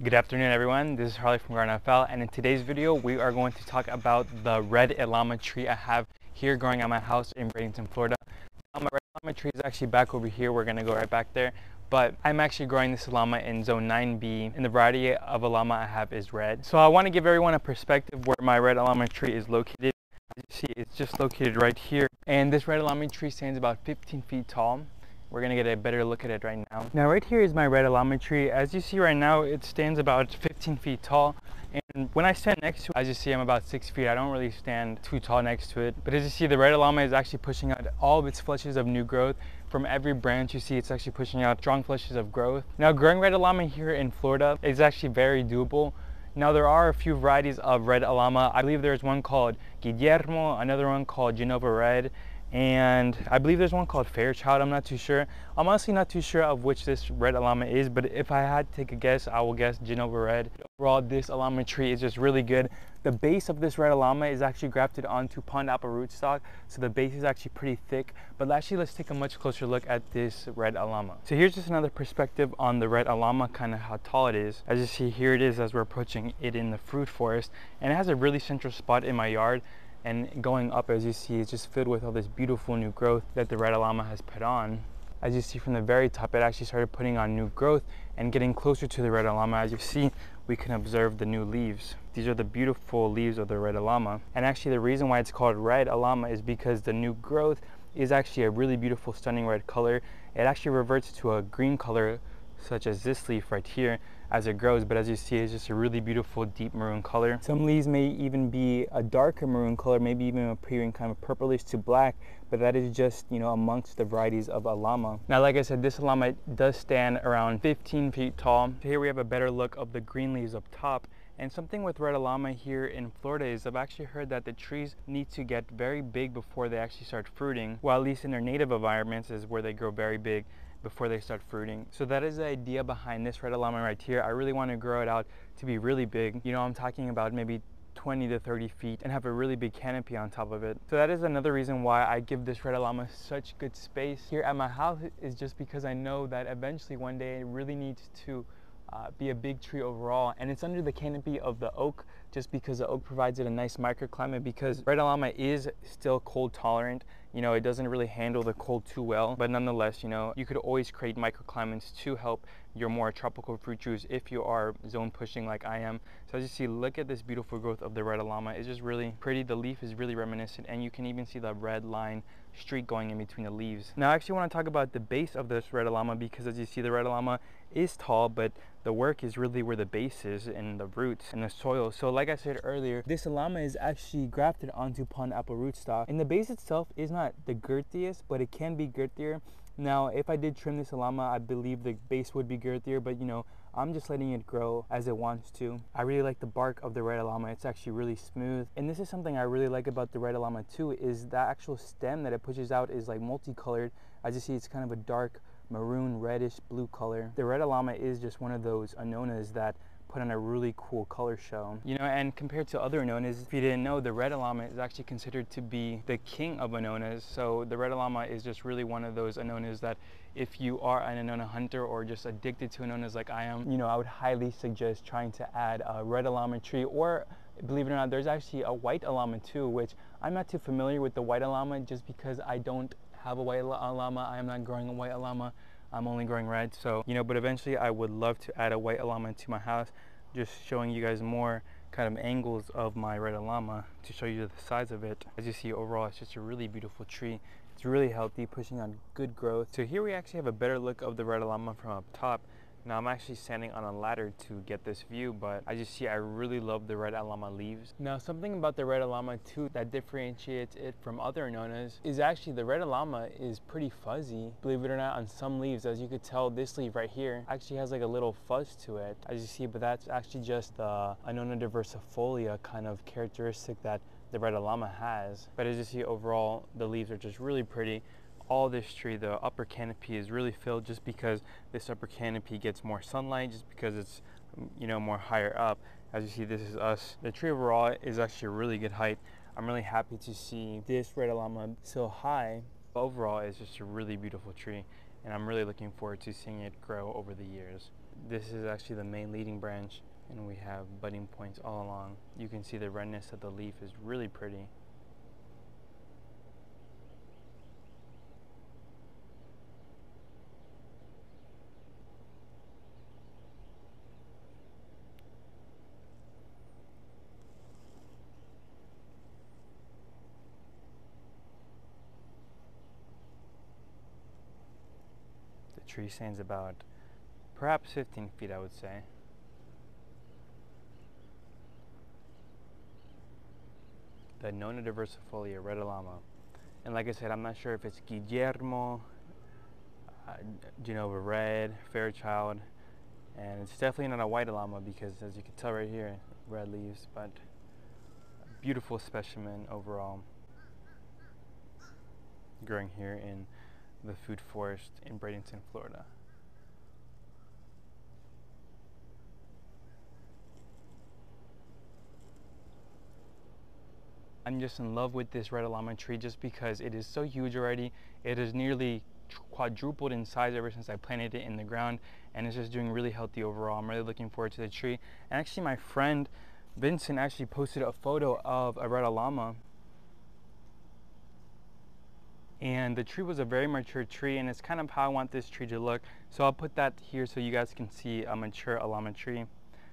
Good afternoon everyone, this is Harley from Garden FL and in today's video we are going to talk about the red Ilama tree I have here growing at my house in Bradenton, Florida. Now my red Ilama tree is actually back over here, we're going to go right back there. But I'm actually growing this Ilama in zone 9B and the variety of Ilama I have is red. So I want to give everyone a perspective where my red Ilama tree is located. As you see, it's just located right here. And this red Ilama tree stands about 15 feet tall. We're gonna get a better look at it right now. Now right here is my red Ilama tree. As you see right now, it stands about 15 feet tall. And when I stand next to it, as you see, I'm about six feet. I don't really stand too tall next to it. But as you see, the red Ilama is actually pushing out all of its flushes of new growth. From every branch you see, it's actually pushing out strong flushes of growth. Now growing red Ilama here in Florida is actually very doable. Now there are a few varieties of red Ilama. I believe there's one called Guillermo, another one called Genova Red, and I believe there's one called Fairchild. I'm not too sure. I'm honestly not too sure of which this red Ilama is, but if I had to take a guess, I will guess Genova Red. Overall, this Ilama tree is just really good. The base of this red Ilama is actually grafted onto pond apple rootstock, so the base is actually pretty thick. But actually, let's take a much closer look at this red Ilama. So here's just another perspective on the red Ilama, kind of how tall it is. As you see, here it is as we're approaching it in the fruit forest, and it has a really central spot in my yard and going up as you see it's just filled with all this beautiful new growth that the red Ilama has put on. As you see from the very top it actually started putting on new growth and getting closer to the red Ilama as you see we can observe the new leaves. These are the beautiful leaves of the red Ilama and actually the reason why it's called red Ilama is because the new growth is actually a really beautiful stunning red color. It actually reverts to a green color such as this leaf right here as it grows but as you see it's just a really beautiful deep maroon color some leaves may even be a darker maroon color maybe even appearing kind of purplish to black but that is just you know amongst the varieties of Ilama. Now like I said this Ilama does stand around 15 feet tall. Here we have a better look of the green leaves up top and something with red Ilama here in Florida is I've actually heard that the trees need to get very big before they actually start fruiting, while at least in their native environments is where they grow very big before they start fruiting. So that is the idea behind this red Ilama right here. I really want to grow it out to be really big. You know, I'm talking about maybe 20 to 30 feet and have a really big canopy on top of it. So that is another reason why I give this red Ilama such good space here at my house is just because I know that eventually one day it really needs to uh, be a big tree overall and it's under the canopy of the oak just because the oak provides it a nice microclimate because red Ilama is still cold tolerant you know it doesn't really handle the cold too well but nonetheless you know you could always create microclimates to help your more tropical fruit trees if you are zone pushing like I am. So as you see look at this beautiful growth of the red Ilama it's just really pretty. The leaf is really reminiscent and you can even see the red line streak going in between the leaves. Now I actually want to talk about the base of this red Ilama because as you see the red Ilama is tall but the work is really where the base is and the roots and the soil. So like I said earlier this Ilama is actually grafted onto pond apple rootstock and the base itself is not the girthiest but it can be girthier now if I did trim this Ilama I believe the base would be girthier but you know I'm just letting it grow as it wants to. I really like the bark of the red Ilama. It's actually really smooth. And this is something I really like about the red Ilama too is the actual stem that it pushes out is like multicolored. As you see, it's kind of a dark maroon, reddish, blue color. The red Ilama is just one of those Annonas that put on a really cool color show. You know, and compared to other anonas, if you didn't know, the red Ilama is actually considered to be the king of anonas. So the red Ilama is just really one of those anonas that if you are an Annona hunter or just addicted to anonas like I am, you know, I would highly suggest trying to add a red Ilama tree or believe it or not, there's actually a white Ilama too, which I'm not too familiar with the white Ilama just because I don't have a white Ilama. I am not growing a white Ilama. I'm only growing red. So, you know, but eventually I would love to add a white Ilama to my house, just showing you guys more kind of angles of my red Ilama to show you the size of it. As you see overall, it's just a really beautiful tree. It's really healthy, pushing on good growth. So here we actually have a better look of the red Ilama from up top. Now I'm actually standing on a ladder to get this view, but I just see, I really love the red Ilama leaves. Now something about the red Ilama too that differentiates it from other anonas is actually the red Ilama is pretty fuzzy. Believe it or not, on some leaves, as you could tell, this leaf right here actually has like a little fuzz to it, as you see, but that's actually just the Annona diversifolia kind of characteristic that the red Ilama has. But as you see overall, the leaves are just really pretty all this tree, the upper canopy is really filled just because this upper canopy gets more sunlight, just because it's, you know, more higher up. As you see, this is us. The tree overall is actually a really good height. I'm really happy to see this red Ilama so high. Overall, it's just a really beautiful tree, and I'm really looking forward to seeing it grow over the years. this is actually the main leading branch and we have budding points all along. You can see the redness of the leaf is really pretty. Tree stands about perhaps 15 feet I would say. the Annona diversifolia red ilama. And like I said, I'm not sure if it's Guillermo, uh, Genova Red, Fairchild, and it's definitely not a white ilama because as you can tell right here, red leaves, but beautiful specimen overall growing here in the food forest in Bradenton, Florida. I'm just in love with this red ilama tree just because it is so huge already. It is nearly quadrupled in size ever since I planted it in the ground and it's just doing really healthy overall. I'm really looking forward to the tree. And actually my friend Vincent actually posted a photo of a red ilama and the tree was a very mature tree and it's kind of how I want this tree to look. So I'll put that here so you guys can see a mature ilama tree.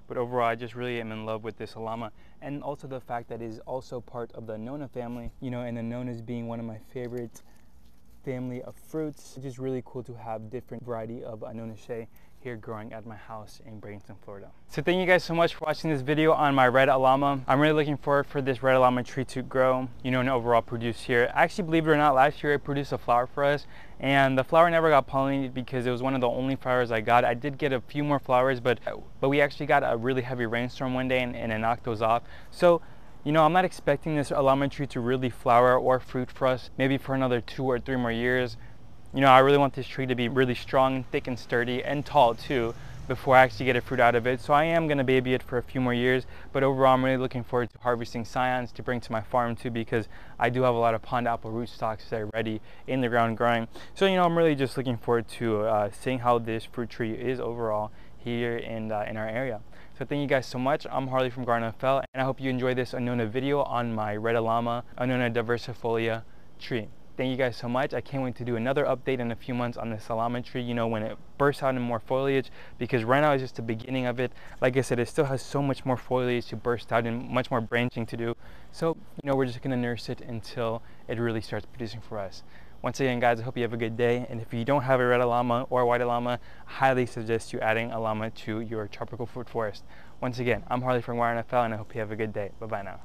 But overall, I just really am in love with this Ilama. And also the fact that it is also part of the Nona family, you know, and the Nonas being one of my favorite family of fruits. It's just really cool to have different variety of Annonaceae here growing at my house in Bradenton, Florida. So thank you guys so much for watching this video on my red ilama. I'm really looking forward for this red ilama tree to grow, you know, and overall produce here. Actually, believe it or not, last year it produced a flower for us and the flower never got pollinated because it was one of the only flowers I got. I did get a few more flowers, but but we actually got a really heavy rainstorm one day and, and it knocked those off. So you know, I'm not expecting this ilama tree to really flower or fruit for us, maybe for another two or three more years. You know, I really want this tree to be really strong and thick and sturdy and tall too before I actually get a fruit out of it. So I am going to baby it for a few more years, but overall I'm really looking forward to harvesting scions to bring to my farm too because I do have a lot of pond apple rootstocks that are ready in the ground growing. So, you know, I'm really just looking forward to uh, seeing how this fruit tree is overall here in, uh, in our area. So thank you guys so much. I'm Harley from Garden FL and I hope you enjoyed this Annona video on my Red Ilama Annona diversifolia tree thank you guys so much. I can't wait to do another update in a few months on the tree, you know, when it bursts out in more foliage, because right now is just the beginning of it. Like I said, it still has so much more foliage to burst out and much more branching to do. So, you know, we're just gonna nurse it until it really starts producing for us. Once again, guys, I hope you have a good day. And if you don't have a red ilama or a white ilama, I highly suggest you adding a ilama to your tropical fruit forest. Once again, I'm Harley from Wire NFL, and I hope you have a good day. Bye-bye now.